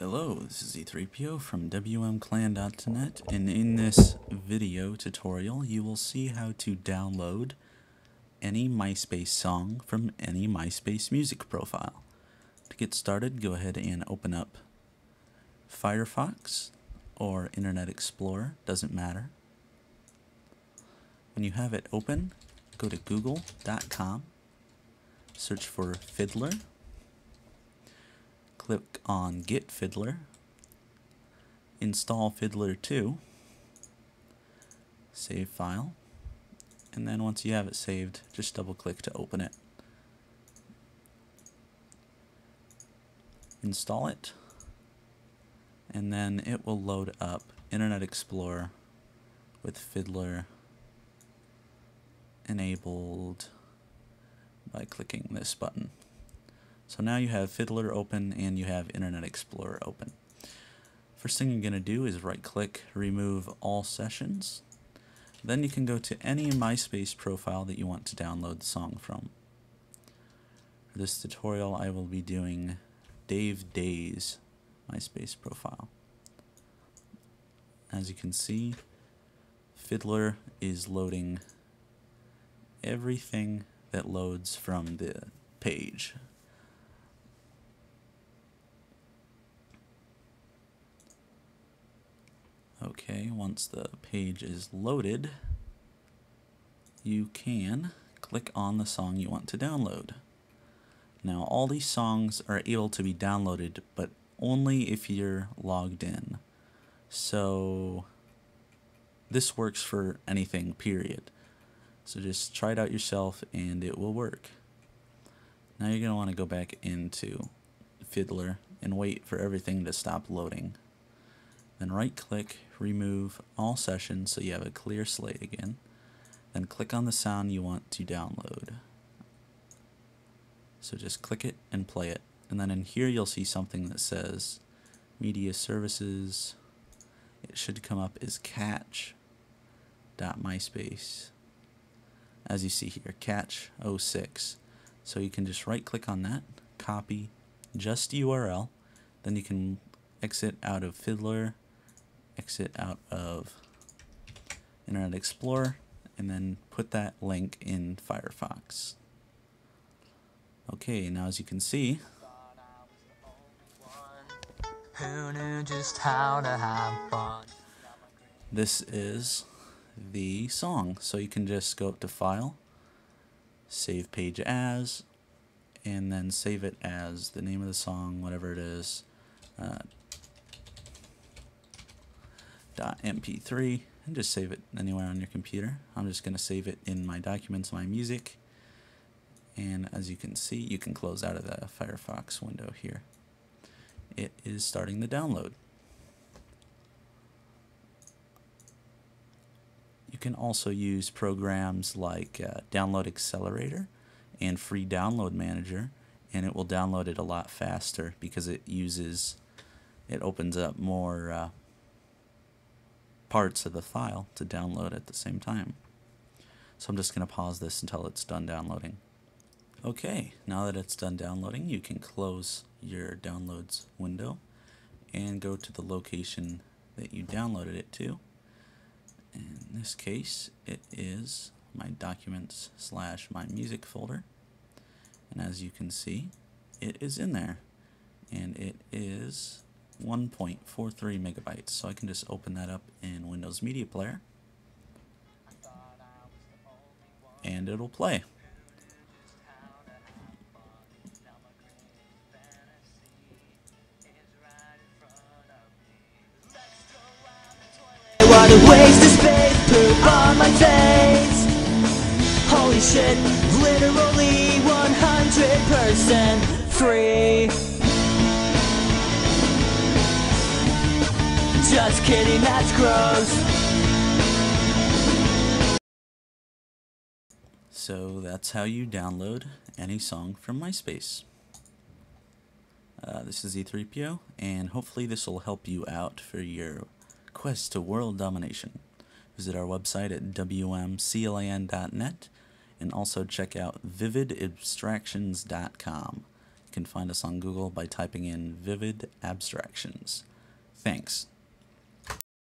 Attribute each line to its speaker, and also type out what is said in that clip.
Speaker 1: Hello, this is E3PO from WMClan.net, and in this video tutorial you will see how to download any MySpace song from any MySpace music profile. To get started, go ahead and open up Firefox or Internet Explorer, doesn't matter. When you have it open, go to google.com, search for Fiddler, click on Get Fiddler, install Fiddler 2, save file, and then once you have it saved, just double click to open it. Install it, and then it will load up Internet Explorer with Fiddler enabled by clicking this button. So now you have Fiddler open and you have Internet Explorer open. First thing you're going to do is right click, remove all sessions. Then you can go to any MySpace profile that you want to download the song from. For this tutorial I will be doing Dave Day's MySpace profile. As you can see, Fiddler is loading everything that loads from the page. Okay, once the page is loaded, you can click on the song you want to download. Now, all these songs are able to be downloaded, but only if you're logged in. So, this works for anything, period. So just try it out yourself and it will work. Now you're going to want to go back into Fiddler and wait for everything to stop loading. Then right click, remove all sessions so you have a clear slate again. Then click on the sound you want to download. So just click it and play it. And then in here you'll see something that says Media Services. It should come up as catch.myspace as you see here, catch 06. So you can just right click on that, copy just URL, then you can exit out of Fiddler, exit out of Internet Explorer, and then put that link in Firefox. Okay, now as you can see, this is the song. So you can just go up to File, Save Page As, and then save it as the name of the song, whatever it is, uh, .mp3, and just save it anywhere on your computer. I'm just going to save it in my documents, my music, and as you can see, you can close out of the Firefox window here. It is starting the download. You can also use programs like uh, Download Accelerator and Free Download Manager, and it will download it a lot faster because it uses, it opens up more uh, parts of the file to download at the same time. So I'm just going to pause this until it's done downloading. Okay, now that it's done downloading, you can close your downloads window and go to the location that you downloaded it to in this case it is my documents slash my music folder and as you can see it is in there and it is 1.43 megabytes. So I can just open that up in Windows Media Player. And it'll play.
Speaker 2: What a waste of space, poop on my face Holy shit, literally 100% free Just kidding, that's gross
Speaker 1: So that's how you download any song from MySpace. Uh, this is E3PO, and hopefully this will help you out for your quest to world domination. Visit our website at wmclan.net and also check out vividabstractions.com. You can find us on Google by typing in Vivid Abstractions. Thanks.